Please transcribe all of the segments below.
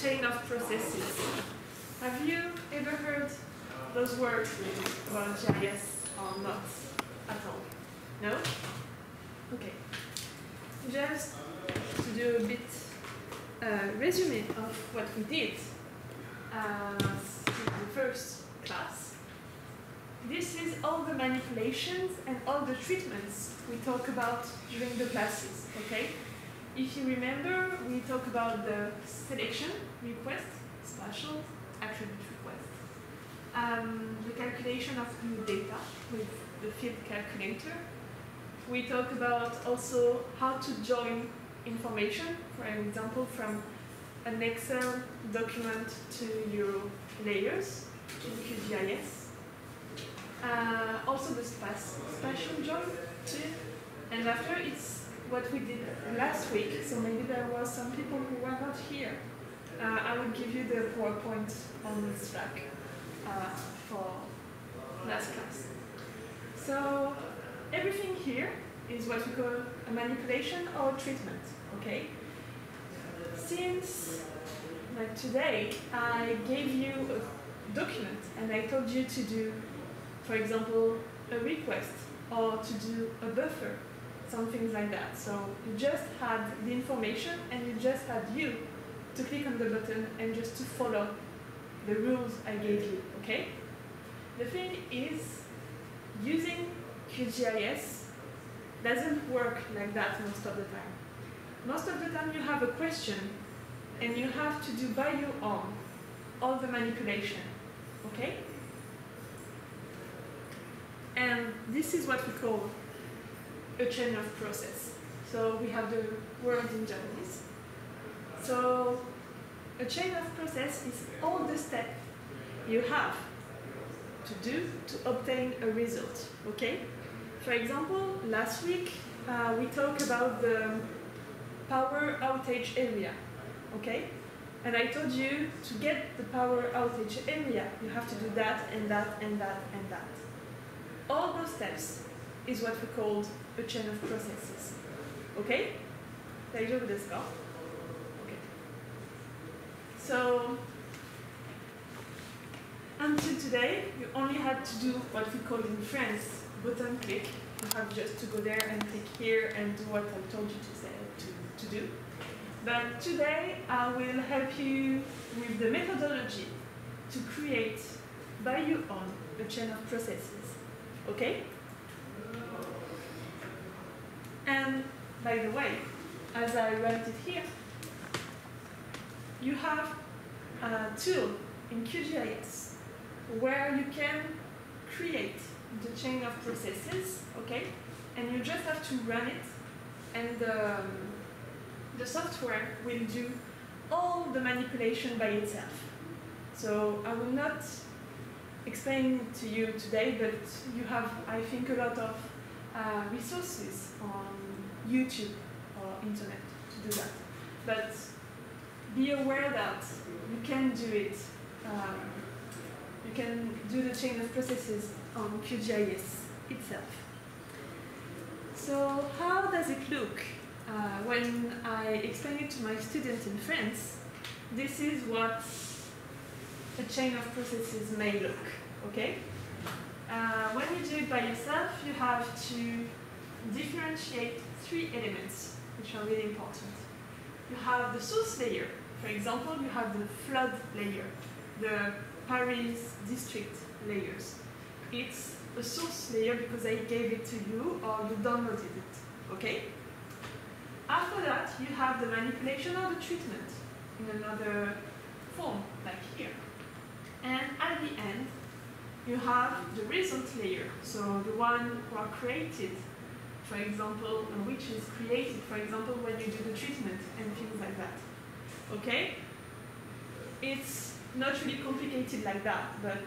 chain of processes. Have you ever heard those words about GIS or not at all? No? Okay. Just to do a bit uh, resume of what we did in the first class. This is all the manipulations and all the treatments we talk about during the classes, okay? If you remember, we talk about the selection request, spatial attribute request, um, the calculation of new data with the field calculator. We talk about also how to join information, for example, from an Excel document to your layers in QGIS. Uh, also the spatial join too. And after it's what we did last week, so maybe there were some people who were not here. Uh, I will give you the PowerPoint on Slack uh, for last class. So everything here is what we call a manipulation or treatment, okay? Since like today, I gave you a document and I told you to do, for example, a request or to do a buffer, some things like that. So you just had the information and you just had you to click on the button and just to follow the rules I gave you, okay? The thing is, using QGIS doesn't work like that most of the time. Most of the time you have a question and you have to do by your own all the manipulation, okay? And this is what we call a chain of process. So we have the word in Japanese. So a chain of process is all the steps you have to do to obtain a result, okay? For example, last week uh, we talked about the power outage area, okay? And I told you to get the power outage area, you have to do that and that and that and that. All those steps is what we call a chain of processes. Okay? 大丈夫ですか Okay. So, until today, you only had to do what we call in France button click. You have just to go there and click here and do what I told you to say to, to do. But today, I will help you with the methodology to create by your own a chain of processes. Okay? And by the way, as I wrote it here, you have a tool in QGIS where you can create the chain of processes, okay? And you just have to run it, and um, the software will do all the manipulation by itself. So I will not explain to you today, but you have, I think, a lot of uh, resources on YouTube or internet to do that. But be aware that you can do it. Um, you can do the chain of processes on QGIS itself. So how does it look uh, when I explain it to my students in France? This is what a chain of processes may look, okay? Uh, when you do it by yourself, you have to differentiate three elements, which are really important. You have the source layer. For example, you have the flood layer, the Paris district layers. It's a source layer because I gave it to you or you downloaded it, okay? After that, you have the manipulation or the treatment in another form, like here. And at the end, you have the result layer, so the one who are created, for example, which is created, for example, when you do the treatment and things like that. Okay? It's not really complicated like that, but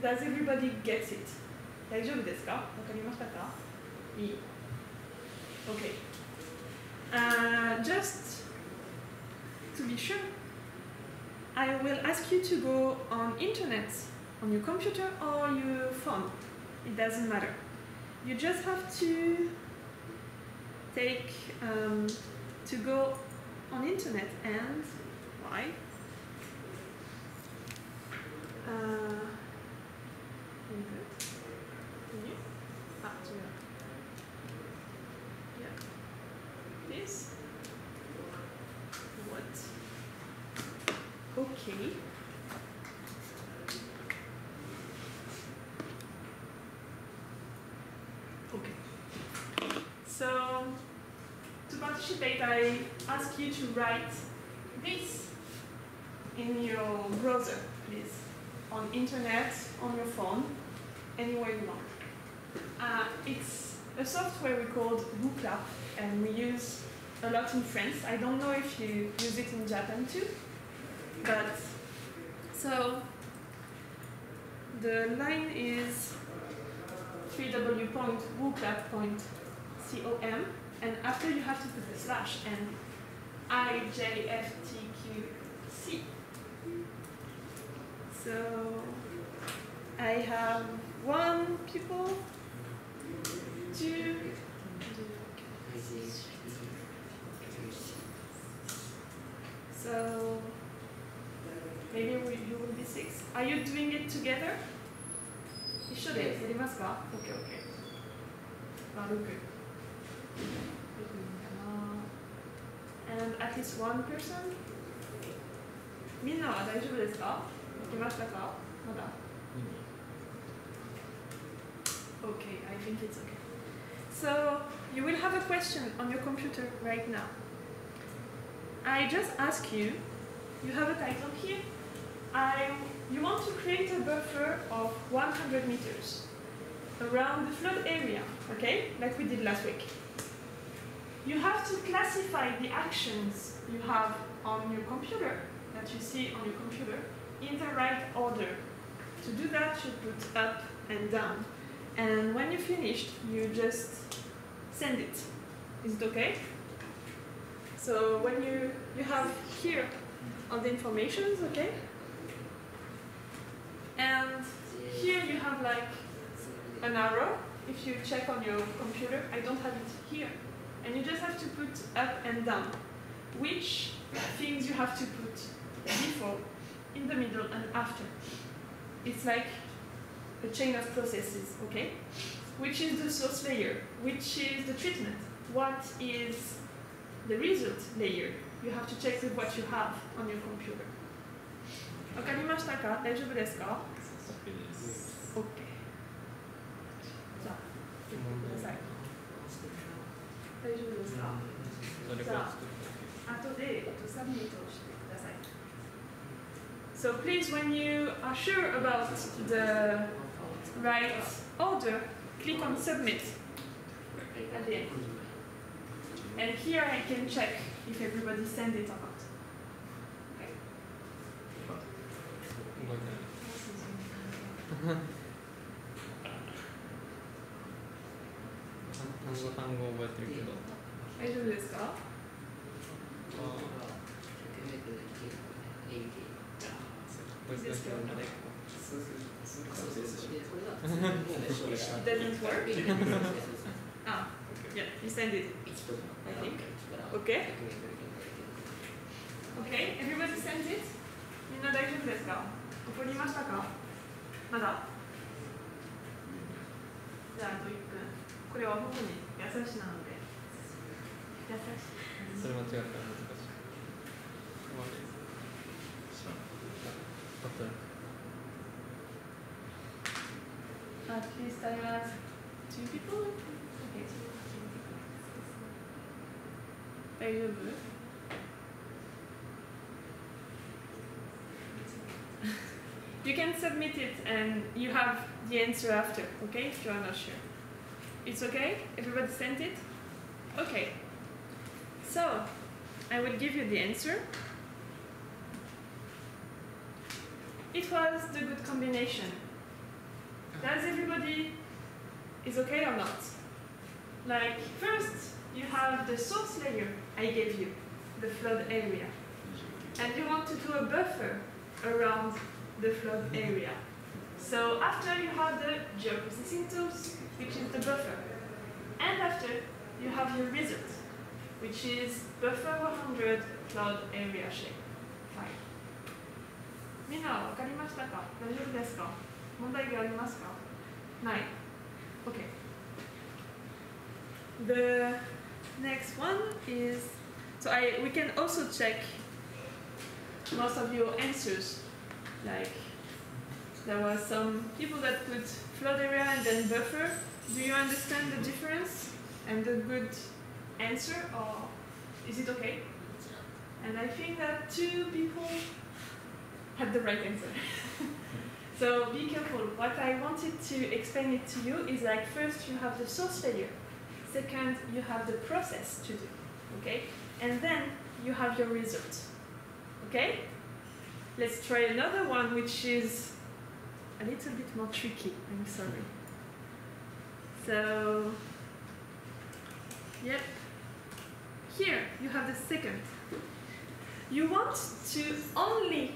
does everybody get it? 大丈夫ですかわかりましたかいい Okay. Uh, just to be sure, I will ask you to go on internet on your computer or your phone. It doesn't matter. You just have to take um, to go on internet and why. Uh. Ah. Yeah. This. What? Okay. So, to I ask you to write this in your browser, please, on internet, on your phone, anywhere you want. Uh, it's a software we called WooClap, and we use a lot in France. I don't know if you use it in Japan too, but so the line is www.wooclap.com and after you have to put the slash and IJFTQC. So I have one people, two, so maybe we, you will be six. Are you doing it together? 一緒でやりますか ?OK, OK. あ、6。6いいかな And at least one person? みんなは大丈夫ですかできましたかまだ Okay, I think it's okay. So, you will have a question on your computer right now. I just ask you, you have a title here. I, you want to create a buffer of 100 meters around the flood area, okay? Like we did last week. You have to classify the actions you have on your computer, that you see on your computer, in the right order. To do that, you put up and down. And when you're finished, you just send it. Is it okay? So when you, you have here all the informations, okay? And here you have like an arrow. If you check on your computer, I don't have it here And you just have to put up and down. Which things you have to put before, in the middle, and after. It's like a chain of processes, okay? Which is the source layer? Which is the treatment? What is the result layer? You have to check with what you have on your computer. わかりましたか大丈夫ですか ゃあ、後でサブミットをしてください。So please, when you are sure about the right order, click on submit at the end. And here I can check if everybody sent it or not. Okay. 単語単語覚えてるけど大丈夫ですか doesn't work? Ah, yeah, you send it, I think. Okay? Okay, everybody sent it? みんな大丈夫ですか怒りましたかまだじゃああと1分。これは本当に優しなので。優しい。それ間違った At least I have two people. Okay, two, people. Are you you can submit it and you have the answer after, okay, if you are not sure. It's okay? Everybody sent it? Okay. So, I will give you the answer. It was the good combination. Does everybody is okay or not? Like first you have the source layer I gave you, the flood area. And you want to do a buffer around the flood area. So after you have the geoprocessing tools, which is the buffer. And after you have your result, which is buffer 100 flood area shape. はいみんなは分かりましたか大丈夫ですか問題がありますかない OK The next one is so I we can also check most of your answers like there was some people that put flood area and then buffer do you understand the difference and the good answer or is it okay and I think that two people had the right answer. so be careful. What I wanted to explain it to you is like first you have the source layer, second you have the process to do, okay, and then you have your result, okay. Let's try another one which is a little bit more tricky. I'm sorry. So, yep. Here you have the second. You want to only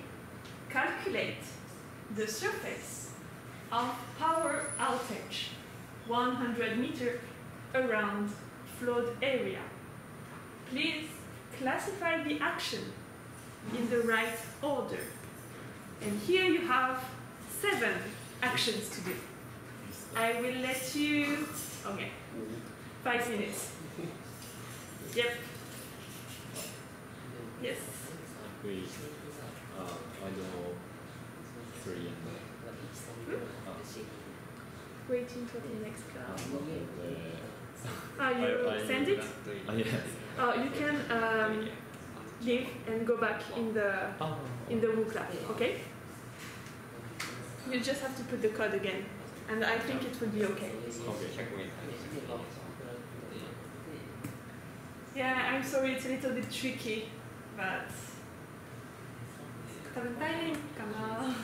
calculate the surface of power outage 100 meter around flood area. Please classify the action in the right order. And here you have seven actions to do. I will let you, okay, five minutes. Yep. We, uh, I don't know, three and uh, Waiting for the next class. uh, Ah, you I- I send it? uh, yeah. Oh, you can um, leave and go back in the Oh. in the WooClap, okay? You just have to put the code again, and I think it will be okay. Okay. Yeah, I'm sorry, it's a little bit tricky, but 多分大変かな。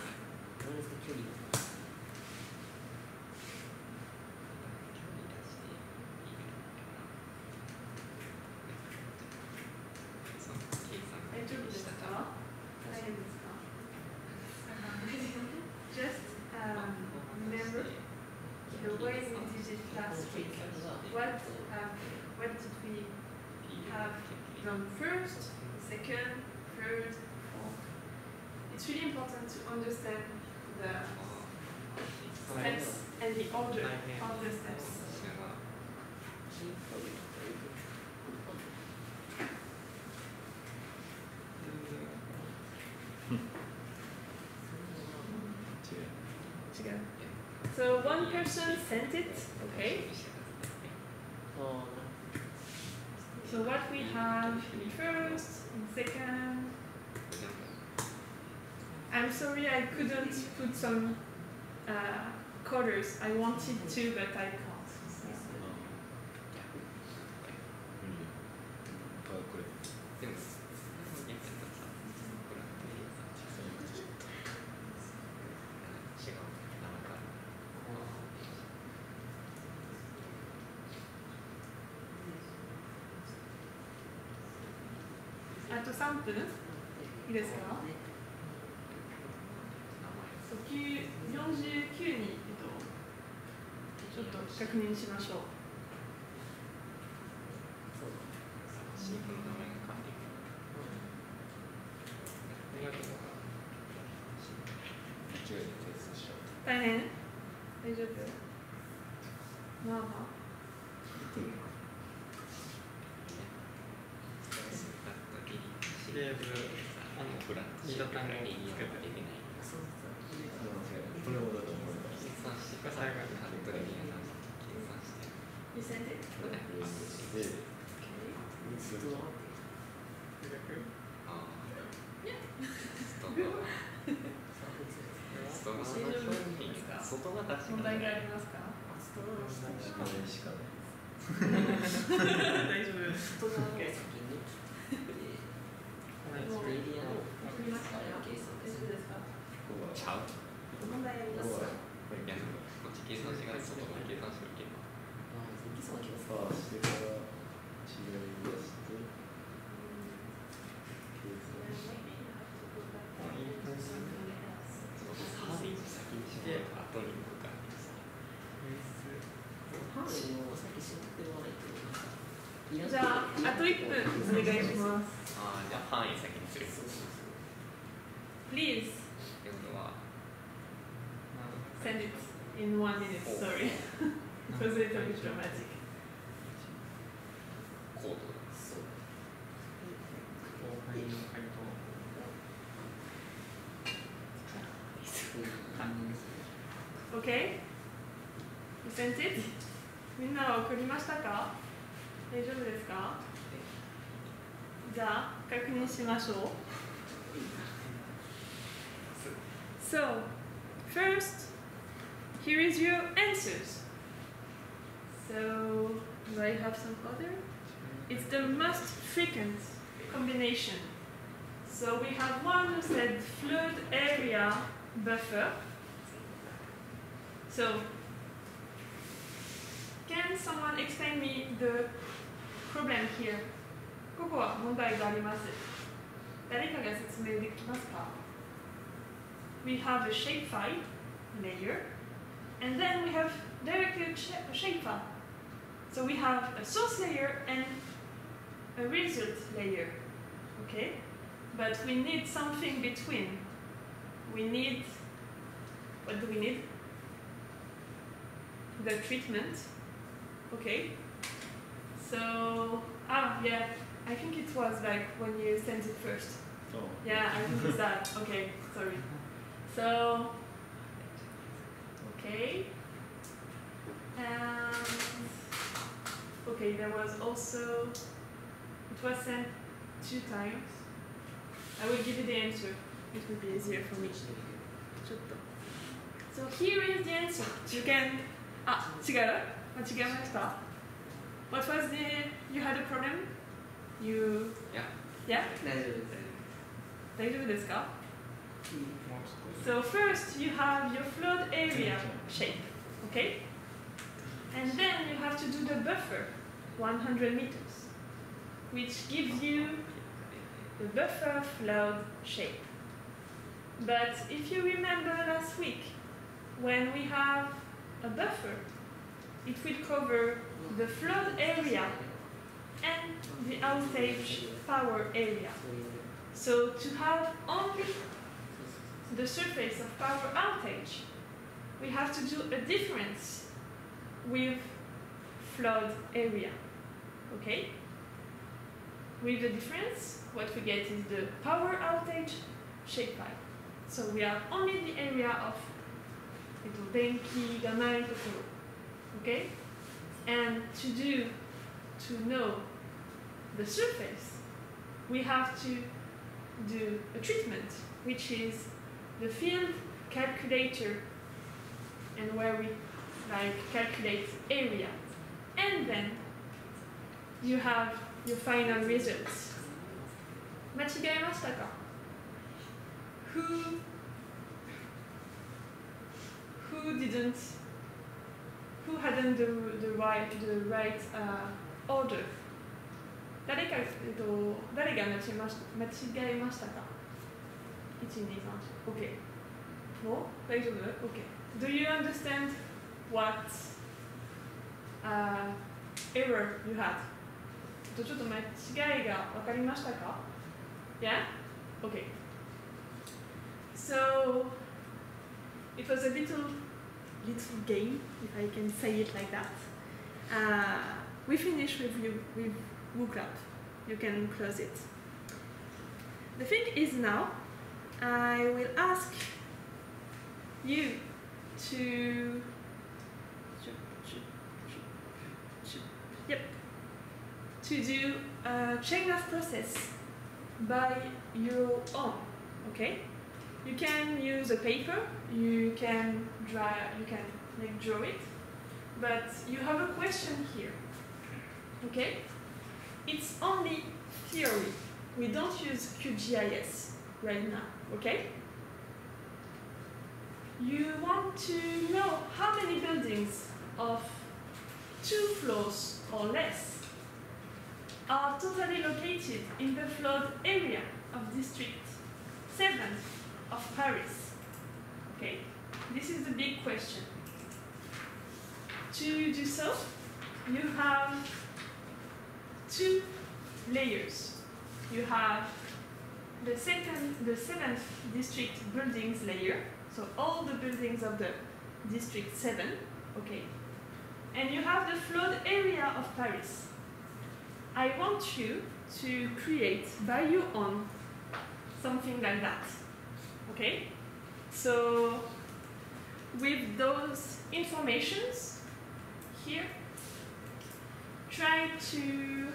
So one person sent it, okay? So what we have in first, in second. I'm sorry I couldn't put some uh, colors. I wanted to, but I 大丈夫？まあまあ。題がありますか？しかない。大丈夫の先にエリア送りましたよ大丈夫ですかちゃう問題あります。こっち計算しがい計算しけYou sent it? みんなは送りましたか大丈夫ですかじゃあ確認しましょう。So, first, here is your answers. So, do I have some other? It's the most frequent combination. So we have one who said flood area buffer. So, can someone explain me the problem here? ここは問題があります。誰かが説明できますか We have a shapefile layer, and then we have directly a sh- a shapefile. So we have a source layer and a result layer. Okay? But we need something between. We need what do we need? The treatment. Okay. So, ah, yeah, I think it was like when you sent it first. Oh. Yeah, I think it's that. Okay, sorry. So, okay. And, okay, there was also, it was sent two times. I will give you the answer. It will be easier for me. So here is the answer. You can, ah, 違う once you get myself? What was the, you had a problem? You... Yeah. Yeah? Daijoubu this ka? So first you have your flood area shape, okay? And then you have to do the buffer, 100 meters, which gives you the buffer flood shape. But if you remember last week, when we have a buffer, it will cover the flood area and the outage power area. So to have only the surface of power outage, we have to do a difference with flood area. Okay? With the difference, what we get is the power outage shapefile. So we have only the area of little denki, gamai, totoro Okay? And to do, to know the surface, we have to do a treatment, which is the field calculator and where we like calculate area. And then you have your final results. 間違えましたか Who who didn't who hadn't the, the right the right uh, order 誰か、えっと、誰が間違えました間違えましたか ?1、2、3、OK。もう大丈夫 ?OK。Do you understand what、uh, error you had? えっとちょっと間違いが分かりましたか Yeah? OK。So, it was a little, little game, if I can say it like that. Uh, we finish with, you, with WooClap. You can close it. The thing is now, I will ask you to. Yep. To do a chain of process by your own. Okay? You can use a paper, you can draw, you can like draw it, but you have a question here. Okay? It's only theory. We don't use QGIS right now, okay? You want to know how many buildings of two floors or less are totally located in the flood area of District 7 of Paris. Okay, this is the big question. To do so, you have two layers. You have the second, the seventh district buildings layer, so all the buildings of the district seven, okay, and you have the flood area of Paris. I want you to create value on something like that, okay? So with those informations here, try to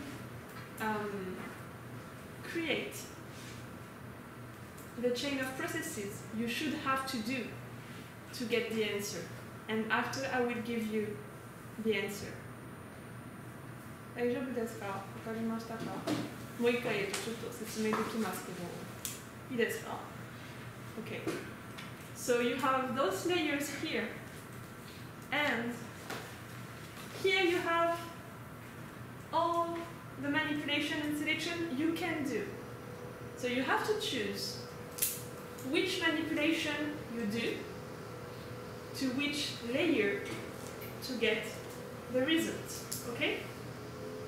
um, create the chain of processes you should have to do to get the answer. And after I will give you the answer. 大丈夫ですかわかりましたかもう一回、えっと、ちょっと説明できますけど、いいですか Okay. So you have those layers here. And here you have all the manipulation and selection you can do. So you have to choose which manipulation you do to which layer to get the result. Okay?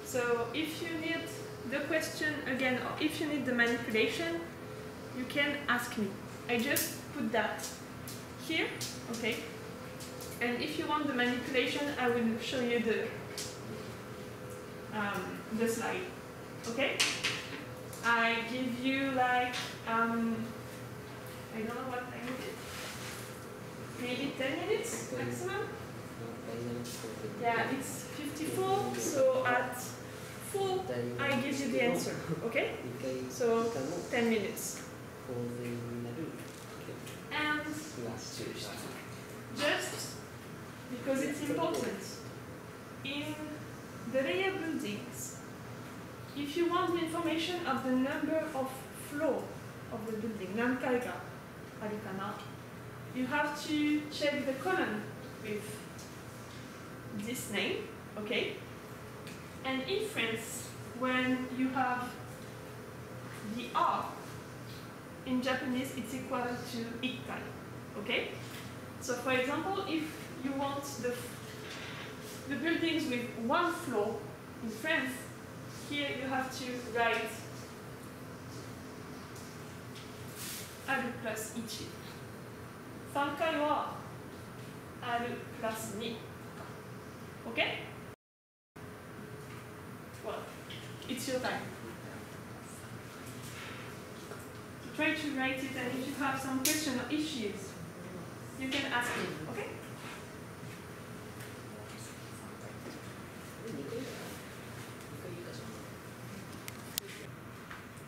So if you need the question again, or if you need the manipulation, you can ask me. I just put that here, okay? And if you want the manipulation, I will show you the um, the slide. Okay? I give you like um, I don't know what time it is. Maybe 10 minutes maximum? Yeah, it's 54, so at 4 I give you the answer, okay? So 10 minutes. Constitution. Just because it's important. In the real buildings, if you want the information of the number of floor of the building, Nankaiga, Arikana, you have to check the column with this name, okay? And in France, when you have the R, in Japanese it's equal to ikai. okay? So for example, if you want the, the buildings with one floor in France, here you have to write あるプラス1 3回は R プラス2 OK? Well, it's your time. Try to write it and if you have some question or issues, you can ask me, okay?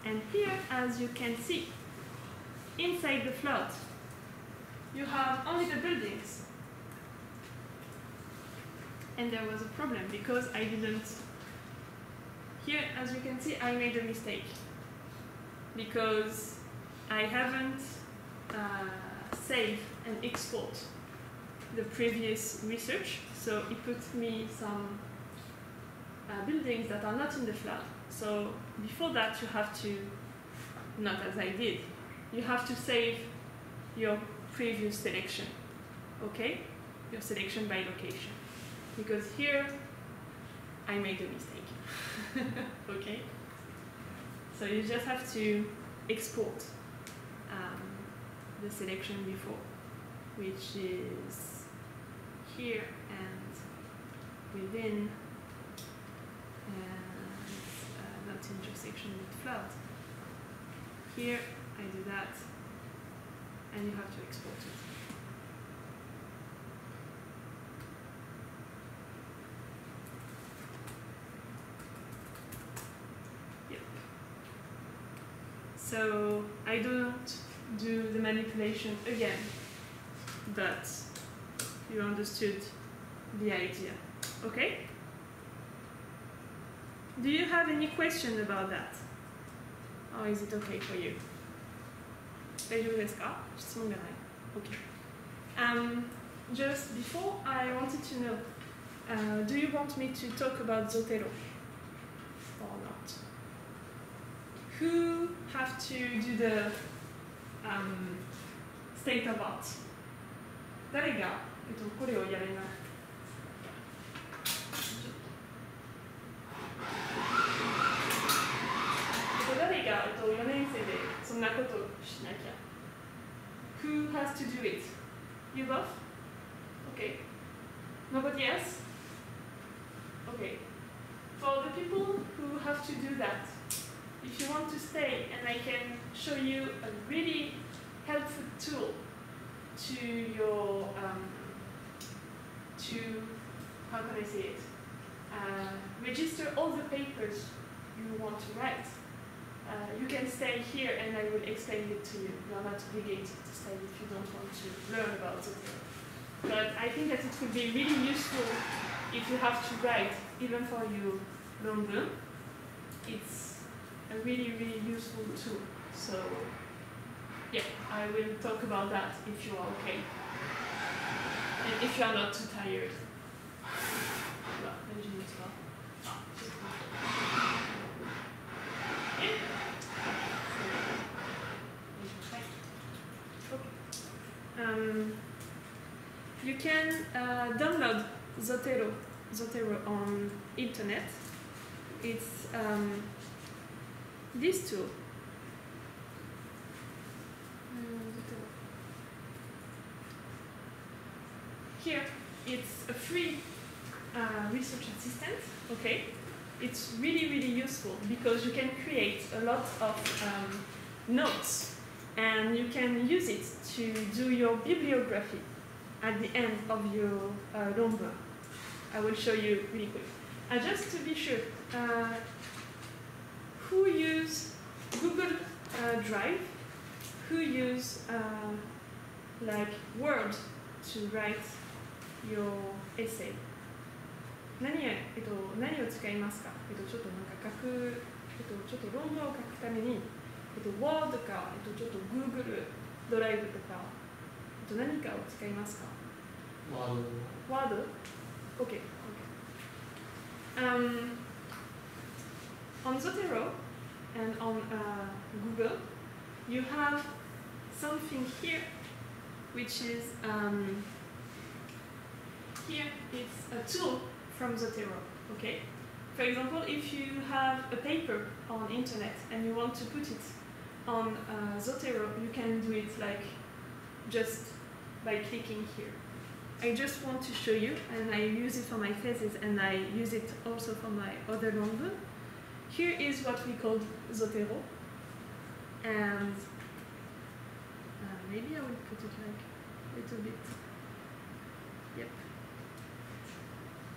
And here, as you can see, inside the flood, you have only the buildings. And there was a problem because I didn't. Here, as you can see, I made a mistake because I haven't uh, saved and export the previous research. So it put me some uh, buildings that are not in the flood. So before that, you have to, not as I did, you have to save your previous selection, okay? Your selection by location. Because here, I made a mistake, okay? So you just have to export the selection before, which is here and within and uh, not intersection with flood. Here I do that and you have to export it. So I don't do the manipulation again. But you understood the idea, okay? Do you have any question about that? Or is it okay for you? Ah, okay. Um, just before, I wanted to know, uh, do you want me to talk about Zotero or not? Who have to do the um, state of art? 誰が、えっと、これをやれなえっと誰が、えっと、4年生でそ そんなことをしなきゃ Who has to do it? You both? Okay. Nobody else? Okay. For the people who have to do that, if you want to stay and I can show you a really helpful tool to your um, to how can I say it? Uh, register all the papers you want to write. Uh, you can stay here and I will explain it to you. You are not obligated to stay if you don't want to learn about it. But I think that it would be really useful if you have to write, even for your longue. It's really, really useful tool. So, yeah, I will talk about that if you are okay. And if you are not too tired. Um, you can uh, download Zotero, Zotero on internet. It's um, tool. Um, Here, it's a free uh, research assistant. Okay, it's really really useful because you can create a lot of um, notes and you can use it to do your bibliography at the end of your uh. I will show you really quick. Uh, just to be sure, uh, who use Google uh, Drive? Who use uh, like Word to write your essay? 何や、えっと、何を使いますか、えっと、ちょっとなんか書く、えっと、ちょっと論文を書くために、えっと、Word か、えっと、ちょっと Google ドライブとか、えっと、何かを使いますかワード Word? Okay, okay. Um, on Zotero and on uh, Google, you have something here, which is um, here it's a tool from Zotero. Okay. For example, if you have a paper on internet and you want to put it on uh, Zotero, you can do it like just by clicking here. I just want to show you, and I use it for my thesis, and I use it also for my other novel. Here is what we called Zotero, and uh, maybe I will put it like a little bit. Yep.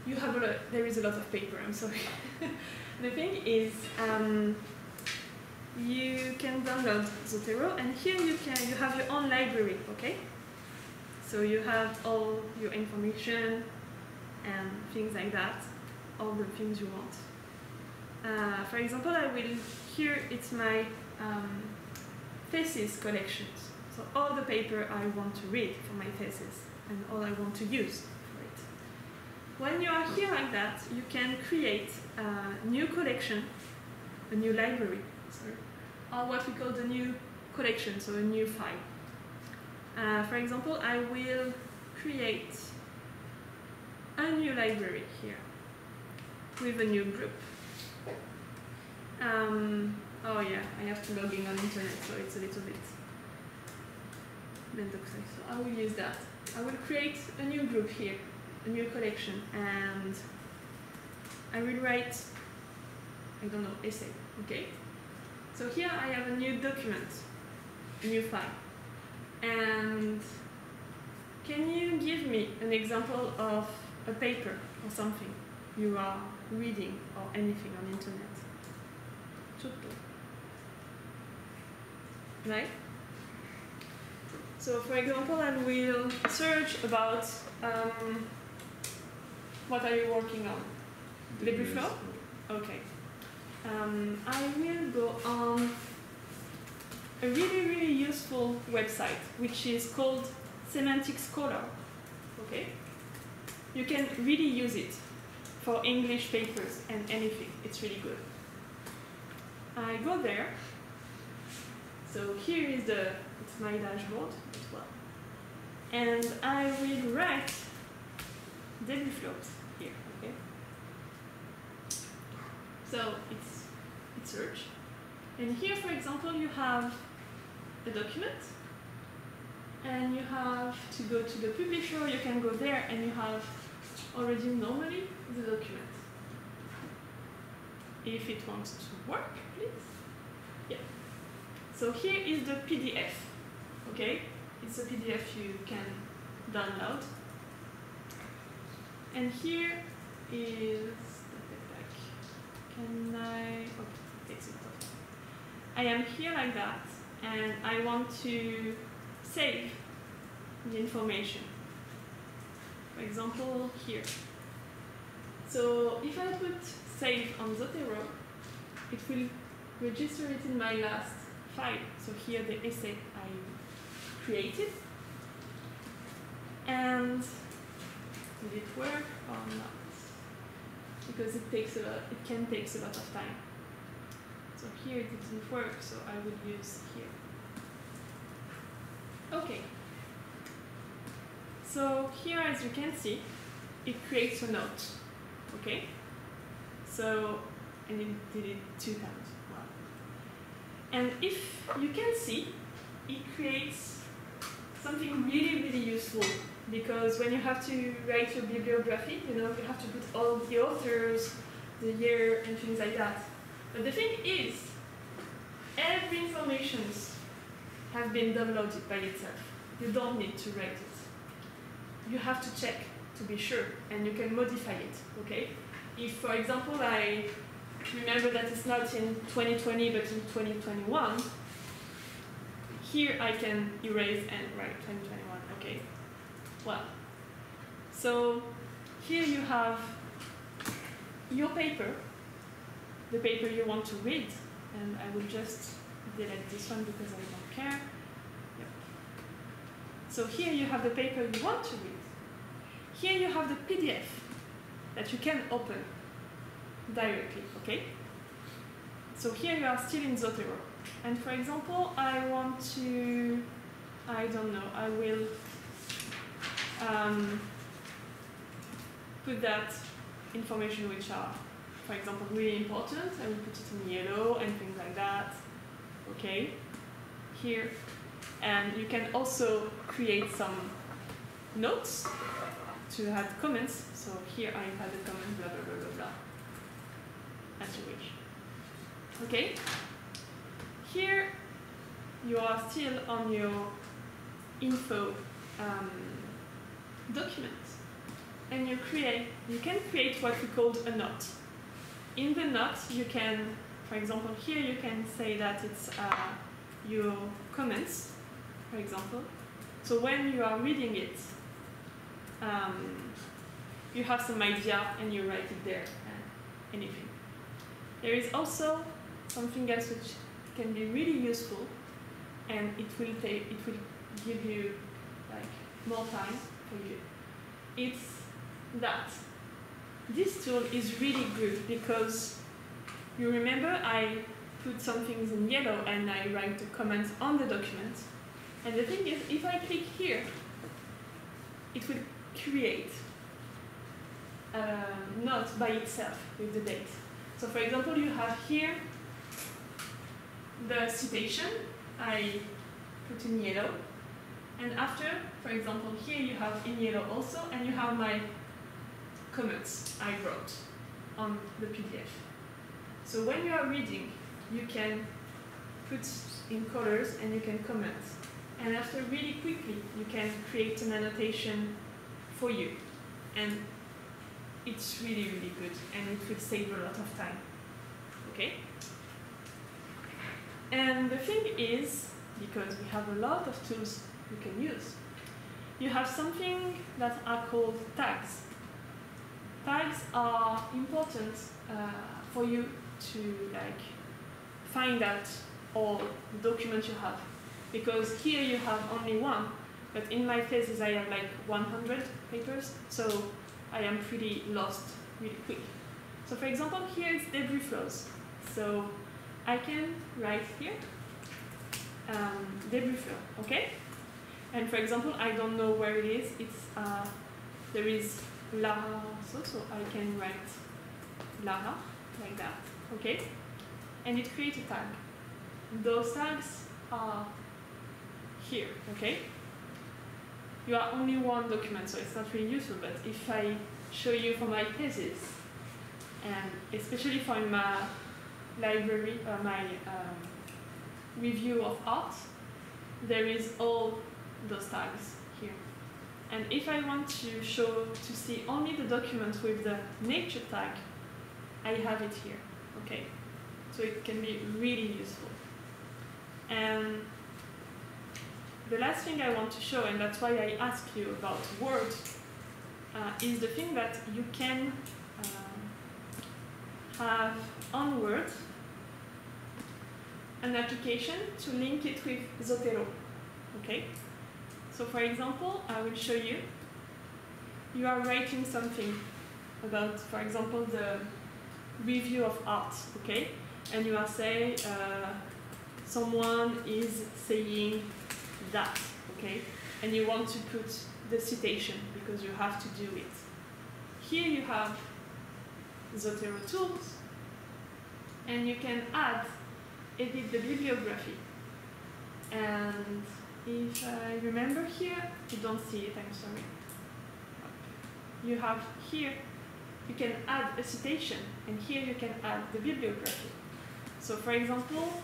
You have a lot. There is a lot of paper. I'm sorry. the thing is, um, you can download Zotero, and here you can you have your own library. Okay. So you have all your information and things like that, all the things you want. Uh, for example, I will here it's my um, thesis collections. So all the paper I want to read for my thesis and all I want to use for it. When you are here like that, you can create a new collection, a new library, sorry, or what we call the new collection, so a new file. Uh, for example, I will create a new library here with a new group. Um, oh yeah, I have to log in on internet, so it's a little bit mendokusai. So I will use that. I will create a new group here, a new collection, and I will write, I don't know, essay, okay? So here I have a new document, a new file. And can you give me an example of a paper or something you are reading or anything on internet? right? So for example, I will search about um, what are you working on? LibreFlow? Okay. Um, I will go on a really, really useful website, which is called Semantic Scholar. Okay? You can really use it for English papers and anything. It's really good. I go there. So here is the, it's my dashboard as well. And I will write debris flows here, okay? So it's, it's search. And here, for example, you have a document, and you have to go to the publisher, you can go there and you have already normally the document. If it wants to work, please. Yeah. So here is the PDF. Okay? It's a PDF you can download. And here is can I oh it takes a lot of time. I am here like that and I want to save the information. For example, here. So if I put save on Zotero, it will register it in my last file. So here the essay I created. And did it work or not? Because it takes a lot, it can take a lot of time. So here it didn't work, so I would use here. Okay. So here, as you can see, it creates a note. Okay. So, and it did it two times. And if you can see, it creates something really, really useful because when you have to write your bibliography, you know, you have to put all the authors, the year, and things like that. But the thing is, every information has been downloaded by itself. You don't need to write it. You have to check to be sure, and you can modify it, okay? If, for example, I remember that it's not in 2020 but in 2021, here I can erase and write 2021, okay? Well, so here you have your paper, the paper you want to read, and I will just delete this one because I don't care. Yep. So here you have the paper you want to read. Here you have the PDF that you can open directly, okay? So here you are still in Zotero. And for example, I want to, I don't know, I will um, put that information which are, for example, really important. I will put it in yellow and things like that. Okay, here. And you can also create some notes to add comments. So here I add a comment, blah, blah, blah, blah, blah, as you wish. Okay, here you are still on your info um, document and you create you can create what we call a note in the note you can for example here you can say that it's uh, your comments for example. So when you are reading it um, you have some idea and you write it there uh, anything there is also something else which can be really useful and it will take it will give you like more time for you. It's that this tool is really good because you remember I put some things in yellow and I write the comments on the document. And the thing is, if I click here, it will create uh, a note by itself with the date. So for example, you have here the citation I put in yellow and after, for example, here you have in yellow also, and you have my comments I wrote on the PDF. So when you are reading, you can put in colors and you can comment. And after really quickly, you can create an annotation for you. And it's really, really good and it will save a lot of time. Okay? And the thing is, because we have a lot of tools you can use. You have something that are called tags. Tags are important uh, for you to like find out all the documents you have. Because here you have only one, but in my thesis I have like 100 papers, so I am pretty lost really quick. So for example, here is debris flows. So I can write here um, debris flow, okay? And for example, I don't know where it is. It's uh, there is Lara also, so I can write Lara like that, okay? And it creates a tag. Those tags are here, okay? You are only one document, so it's not really useful, but if I show you for my thesis, and especially for my library, uh, my um, review of art, there is all those tags here. And if I want to show, to see only the document with the nature tag, I have it here, okay? So it can be really useful. And the last thing I want to show, and that's why I ask you about Word, uh, is the thing that you can um, have on Word an application to link it with Zotero. Okay? So for example, I will show you. You are writing something about, for example, the review of art, okay? And you are saying uh, someone is saying that, okay? And you want to put the citation because you have to do it. Here you have Zotero tools, and you can add, edit the bibliography. And if I remember here, you don't see it, I'm sorry. You have here, you can add a citation, and here you can add the bibliography. So for example,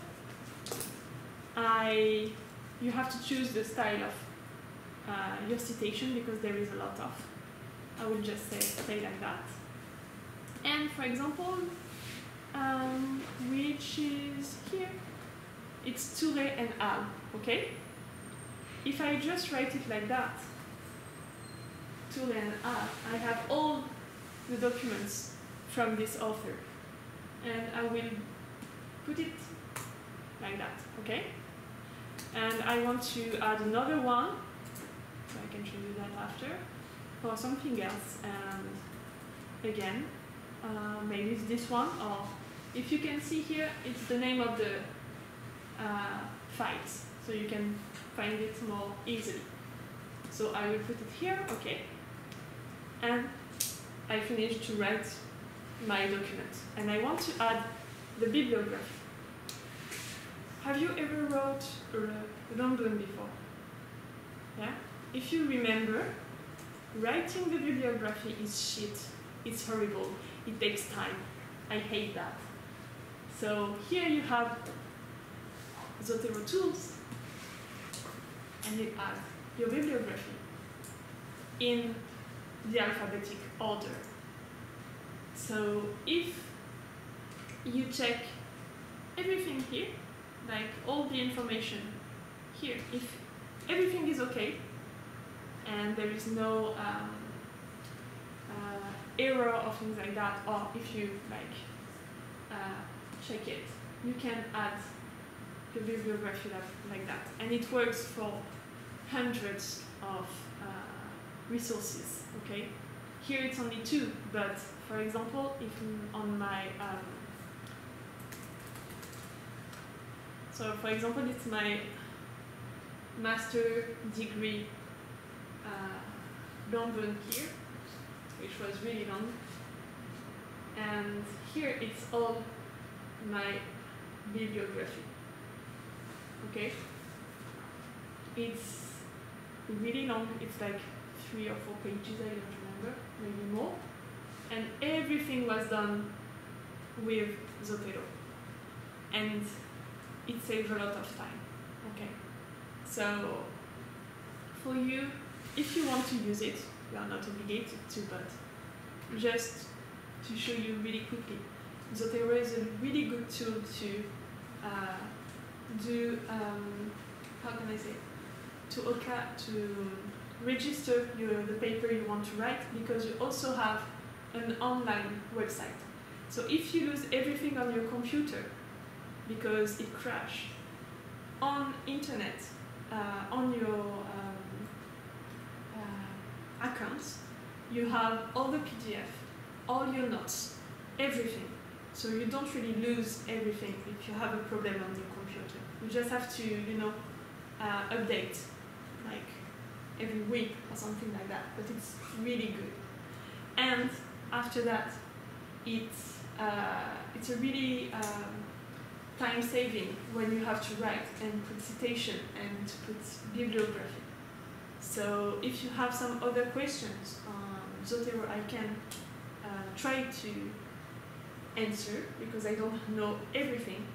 I, you have to choose the style of uh, your citation because there is a lot of. I will just say, say like that. And for example, um, which is here, it's Touré and Al, okay? If I just write it like that, Touré and Al, I have all the documents from this author. And I will put it like that, okay? And I want to add another one, so I can show you that after, for something else. And again, uh, maybe it's this one, or if you can see here, it's the name of the uh, files, so you can find it more easily. So I will put it here, okay, and I finished to write my document. And I want to add the bibliography. Have you ever wrote London before? Yeah? If you remember, writing the bibliography is shit. It's horrible. It takes time. I hate that. So here you have Zotero tools, and you add your bibliography in the alphabetic order. So if you check everything here, like all the information here, if everything is okay and there is no um, uh, error or things like that, or if you like uh, check it, you can add the bibliography like that. And it works for hundreds of uh, resources, okay? Here it's only two, but for example, if on my, um, so for example, it's my master degree uh, London here, which was really long. And here it's all my bibliography. Okay? It's really long, it's like three or four pages, I don't remember, maybe more. And everything was done with Zotero. And it saves a lot of time. Okay? So, for you, if you want to use it, you are not obligated to, but just to show you really quickly, Zotero is a really good tool to uh, do, um, how can I say, to, to register your, the paper you want to write because you also have an online website. So if you lose everything on your computer because it crashed, on internet, uh, on your um, uh, accounts, you have all the PDF, all your notes, everything. So you don't really lose everything if you have a problem on your computer. You just have to, you know, uh, update like every week or something like that. But it's really good. And after that, it's uh, it's a really um, time saving when you have to write and put citation and to put bibliography. So if you have some other questions on Zotero, I can uh, try to answer because I don't know everything.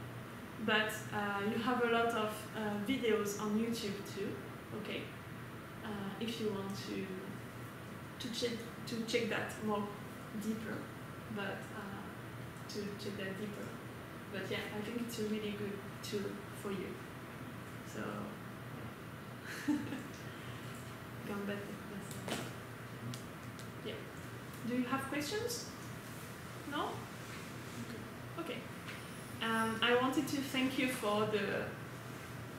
But uh, you have a lot of uh, videos on YouTube too. Okay, uh, if you want to to check to check that more deeper, but uh, to check that deeper. But yeah, I think it's a really good tool for you. So yes. Yeah. Do you have questions? No? Okay. Um, I wanted to thank you for the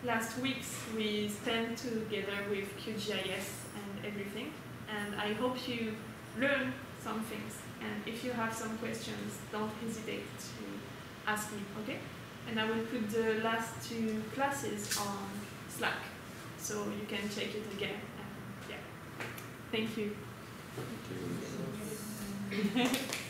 last weeks we spent together with QGIS and everything. And I hope you learn some things. And if you have some questions, don't hesitate to ask me, okay? And I will put the last two classes on Slack so you can check it again. And yeah, thank you. Thank you.